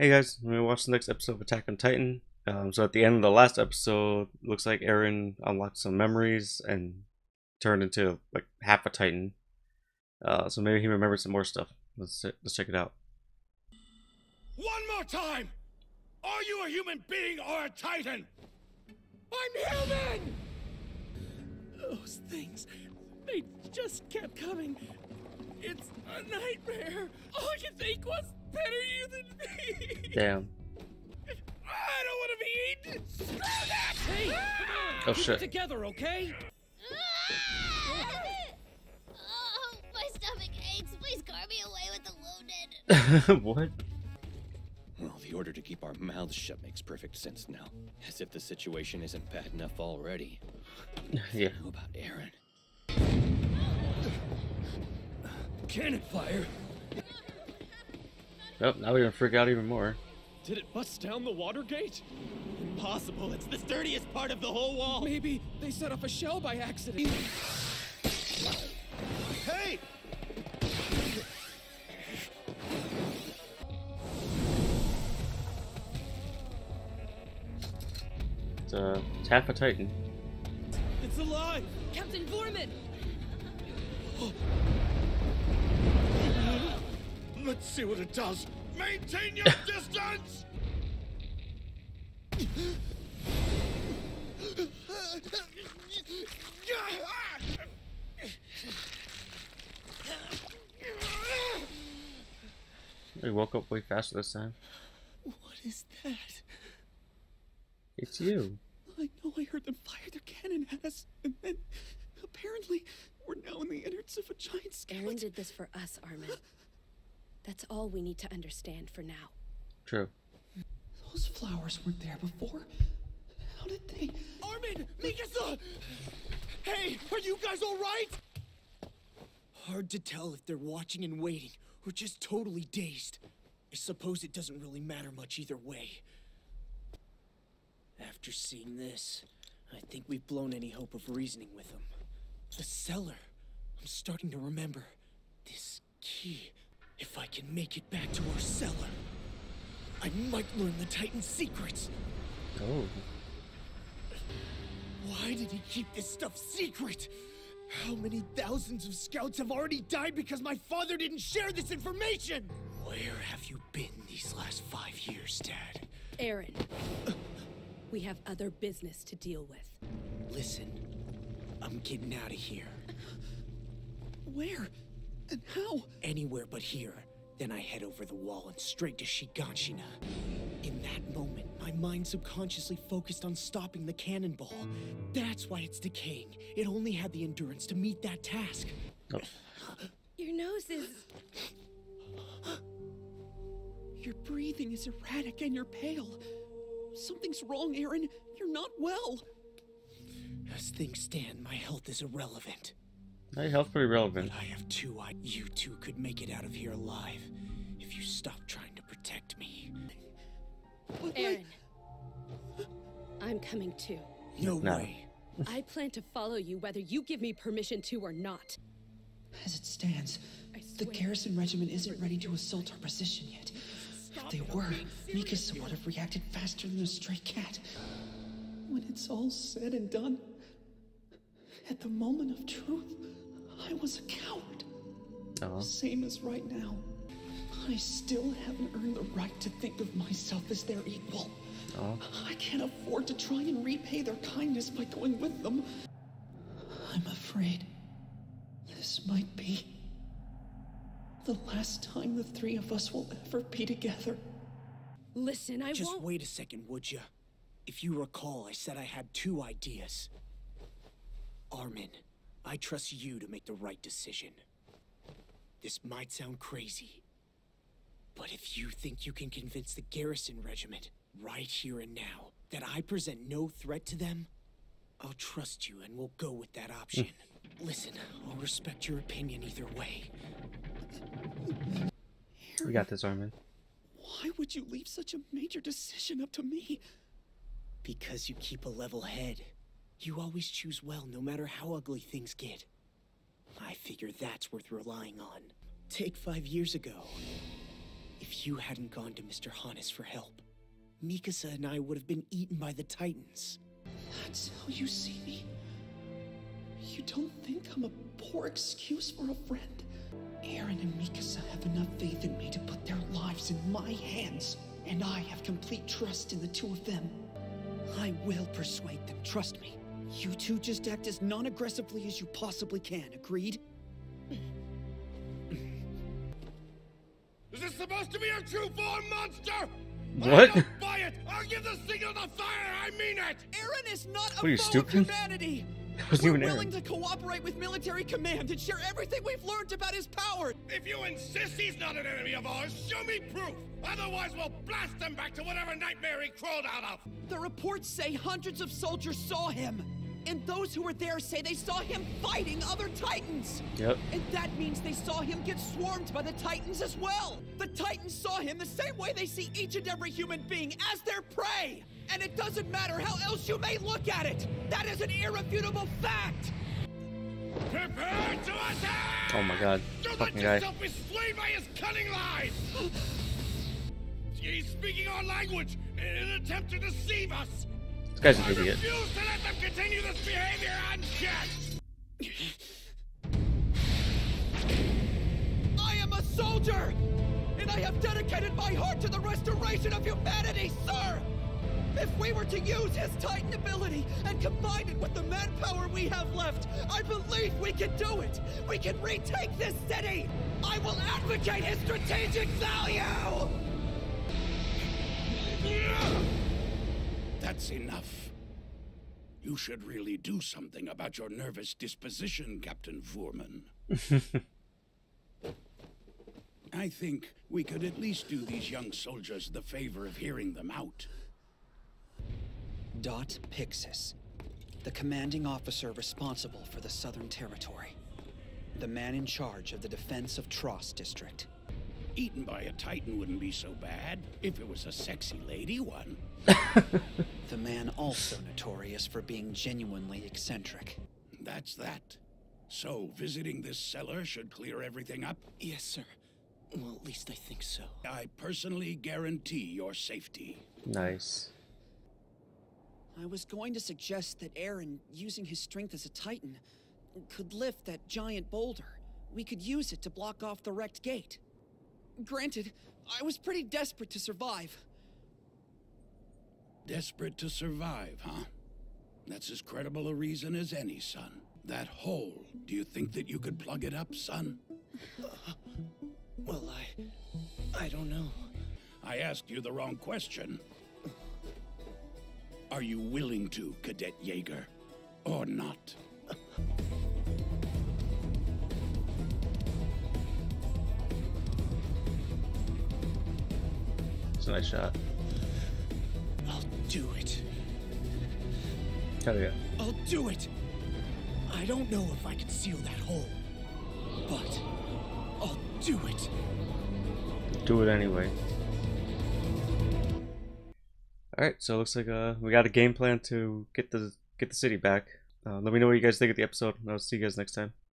Hey guys, we're gonna watch the next episode of Attack on Titan. Um, so at the end of the last episode, looks like Eren unlocked some memories and turned into like half a Titan. Uh, so maybe he remembered some more stuff. Let's let's check it out. One more time! Are you a human being or a Titan? I'm human! Those things, they just kept coming. It's a nightmare. All you think was better you than me. Damn. I don't want to be eaten. Screw that! Hey! Ah! Oh Keep it shit. together, okay? oh, my stomach aches. Please cart me away with the wounded. what? Well, the order to keep our mouths shut makes perfect sense now. As if the situation isn't bad enough already. Yeah. How about Eren? Cannon fire! Oh, now we're gonna freak out even more. Did it bust down the water gate? Impossible. It's the sturdiest part of the whole wall. Maybe they set off a shell by accident. Hey! It's, uh, it's half a Titan. It's alive! Captain Woerman! Let's see what it does. Maintain your distance! We woke up way faster this time. What is that? It's you. I know I heard them fire their cannon at us, and then apparently we're now in the innards of a giant Eren skeleton. did this for us, Armin. That's all we need to understand for now. True. Those flowers weren't there before. How did they? Armin! Mikasa! Hey, are you guys alright? Hard to tell if they're watching and waiting, or just totally dazed. I suppose it doesn't really matter much either way. After seeing this, I think we've blown any hope of reasoning with them. The cellar. I'm starting to remember. This key. If I can make it back to our cellar, I might learn the Titan's secrets. Oh. Why did he keep this stuff secret? How many thousands of scouts have already died because my father didn't share this information? Where have you been these last five years, Dad? Eren, we have other business to deal with. Listen, I'm getting out of here. Where? And how? Anywhere but here. Then I head over the wall and straight to Shiganshina. In that moment, my mind subconsciously focused on stopping the cannonball. That's why it's decaying. It only had the endurance to meet that task. oh. Your nose is. Your breathing is erratic and you're pale. Something's wrong, Eren. You're not well. As things stand, my health is irrelevant. That health's pretty relevant. But I have two I you two could make it out of here alive if you stop trying to protect me. Eren. I'm coming too. No, No. way. I plan to follow you whether you give me permission to or not. As it stands, the garrison regiment isn't ready to assault our position yet. If they were, Mikasa would have reacted faster than a stray cat. When it's all said and done, at the moment of truth, I was a coward. Oh. Same as right now. I still haven't earned the right to think of myself as their equal. Oh. I can't afford to try and repay their kindness by going with them. I'm afraid this might be the last time the three of us will ever be together. Listen, I Just won't. Just wait a second, would you? If you recall, I said I had two ideas. Armin, I trust you to make the right decision. This might sound crazy, but if you think you can convince the garrison regiment, right here and now, that I present no threat to them, I'll trust you and we'll go with that option. Hmm. Listen, I'll respect your opinion either way. We got this, Armin. Why would you leave such a major decision up to me? Because you keep a level head. You always choose well, no matter how ugly things get. I figure that's worth relying on. Take five years ago. If you hadn't gone to Mr. Hannes for help, Mikasa and I would have been eaten by the Titans. That's how you see me? You don't think I'm a poor excuse for a friend? Eren and Mikasa have enough faith in me to put their lives in my hands, and I have complete trust in the two of them. I will persuade them, trust me. You two just act as non-aggressively as you possibly can, agreed? Is this supposed to be a true form monster? What? I don't buy it! I'll give the signal to fire! I mean it! Eren is not What are a you, foe of stupid? humanity! That wasn't We're even willing Eren. to cooperate with military command and share everything we've learned about his power! If you insist he's not an enemy of ours, show me proof! Otherwise, we'll blast him back to whatever nightmare he crawled out of! The reports say hundreds of soldiers saw him! And those who were there say they saw him fighting other Titans! Yep. And that means they saw him get swarmed by the Titans as well! The Titans saw him the same way they see each and every human being as their prey! And it doesn't matter how else you may look at it! That is an irrefutable fact! Prepare to attack! Oh my god. Don't let Fucking guy. yourself be swayed by his cunning lies! He's speaking our language in an attempt to deceive us! This guy's an I idiot. refuse to let them continue this behavior unchecked! I am a soldier! And I have dedicated my heart to the restoration of humanity, sir! If we were to use his Titan ability and combine it with the manpower we have left, I believe we can do it! We can retake this city! I will advocate his strategic value! That's enough. You should really do something about your nervous disposition, Captain Woerman. I think we could at least do these young soldiers the favor of hearing them out. Dot Pixis, the commanding officer responsible for the Southern Territory. The man in charge of the defense of Trost District. Eaten by a titan wouldn't be so bad if it was a sexy lady one. The man also notorious for being genuinely eccentric. That's that. So, visiting this cellar should clear everything up? Yes, sir. Well, at least I think so. I personally guarantee your safety. Nice. I was going to suggest that Eren, using his strength as a Titan, could lift that giant boulder. We could use it to block off the wrecked gate. Granted, I was pretty desperate to survive. Desperate to survive, huh? That's as credible a reason as any, son. That hole, do you think that you could plug it up, son? Well, I. I don't know. I asked you the wrong question. Are you willing to, Cadet Jaeger? Or not? It's a nice shot. Do it. Hell yeah. I'll do it! I don't know if I can seal that hole, but I'll do it. Do it anyway. Alright, so it looks like uh we got a game plan to get the get the city back. Uh, let me know what you guys think of the episode. and I'll see you guys next time.